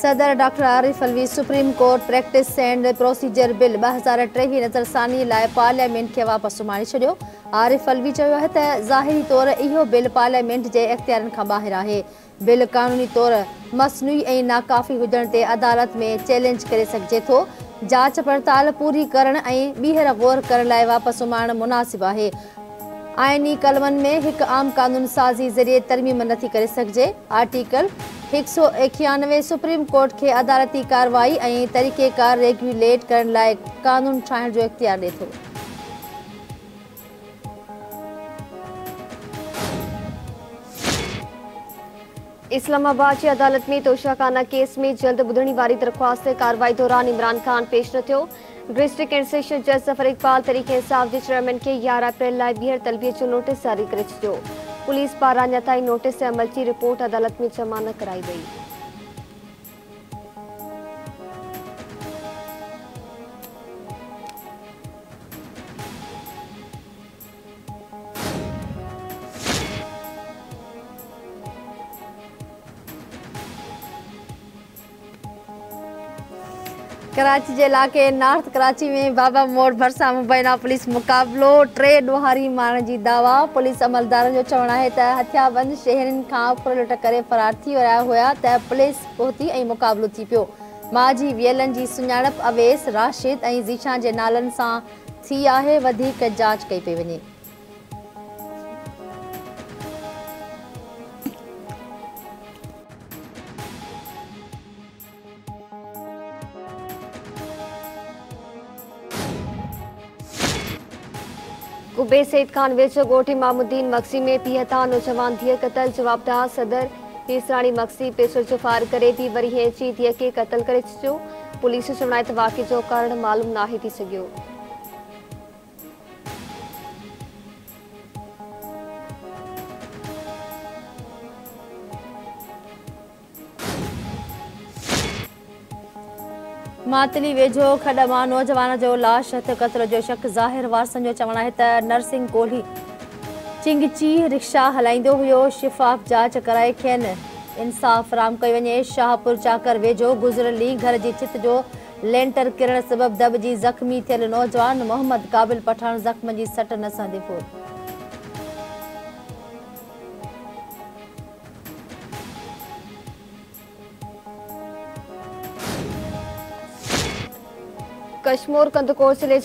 सदर doctor Arif Alvi Supreme Court practice and procedure bill ॿ हज़ार टेवीह नज़रसानी लाइ पार्लियामेंट खे वापसि माणे छॾियो आरिफ़ अलवी चयो आहे त ज़ाहिरी तौरु इहो बिल पार्लियामेंट जे इख़्तियारनि खां ॿाहिरि आहे बिल कानूनी तौरु मसनू ऐं नाकाफ़ी हुजण ते अदालत में चैलेंज करे सघिजे थो जांच पड़ताल पूरी करणु ऐं ॿीहर ग़ौर करण लाइ वापसि माणणु मुनासिबु आहे आइनी कलमनि में हिकु आम क़ानून साज़ी ज़रिए तरमीम नथी करे सघिजे आर्टिकल एक सौ एकानवे सुप्रीम कोर्ट खे अदालती कार्रवाई तरीक़ेकार रेगुलेट करण कानून ठाहिण इख़्तियार ॾिए थो इस्लामाबाद की अदालत में तोशाखाना केस में जल्द ॿुधणी वारी दरख़्वास्त कार्रवाई दौरान इमरान खान पेश न थियो डिस्ट्रिक्ट एंड सेशन जज ज़फर इक़बाल तरीक़े इंसाफ़ जे चेयरमैन खे यारहं अप्रैल लाइ ॿीहर तलबीअ नोटिस जारी कर छॾियो पुलिस पारा नतई नोटिस अमल अमलची रिपोर्ट अदालत में जमा न कराई गई कराची के इलाके नॉर्थ कराची में बाबा मोड़ भरसा मुबैना पुलिस मुकाबलो टे ॾोहारी मारण की दावा पुलिस अमलदार जो चवणु आहे त हथियाब शहरनि खां उखरलुट फ़रार थी रहा हुआ त पुलिस पहुती मुकाबलो पो थी पियो माजी वियलनि जी अवेस राशिद जीशा के नाल नालनि थी आहे जांच कई पे वञे गुबे सैद ख़ान विच ॻोठ मामुद्दीन मक्सी में पीउ तां नौजवान धीअ क़तल जवाबदार सदर एसराणी मक्सी पेसो जो फ़ार करे थी वरी हैची धीअ खे क़तल करे छॾिजो पुलिस जो चवणु आहे त वाक़िए जो कारणु मालूम नाहे थी सघियो मातली वेझो खॾ मां नौजवान जो लाश हथ क़तल जो शक ज़ाहिर वारसनि जो चवणु आहे त नर्सिंग कोली चिंगची रिक्शा हलाईंदो वियो शिफ़ाफ़ जांच कराए खयनि इंसाफ़ फराम कई वञे शाहपुर चाकर वेझो गुज़िरियल ली घर जी छित जो लेंटर किरण सबबि दॿ जी ज़ख़्मी थियल नौजवान मोहम्मद क़ाबिल पठाण ज़ख़्म जी सट न संडिभो अड़वी കന്തക്കോഴ്സിലെ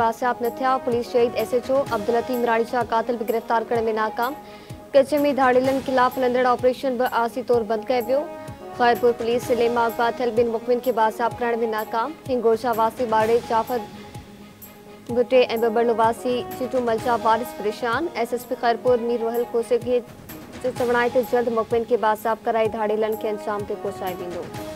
बासियाब न थे पुलिस शहीद S H O Abdul Abdul Rani Shah क़ातिल भी गिरफ़्तार करण में नाकाम कच्छ में धाड़ेलनि ख़िलाफ़ हलंदड़ ऑपरेशन भी आसी तौर बंद कयो पो ख़ैरपुर पुलिस ज़िले में अॻवा बिन ॿिनि के बासियाब बाज़ाब में नाकाम हिंगोशा वासी बाड़े जाफर गुटे ए बबड़ो वासी चिटू मलजा वारिस परेशान S S P Khairpur Mir रोहल कोसे के चवणाए जल्द मुक़मिन के बासियाब कराई धाड़िलन के अंजाम से पहुचाए वेंदो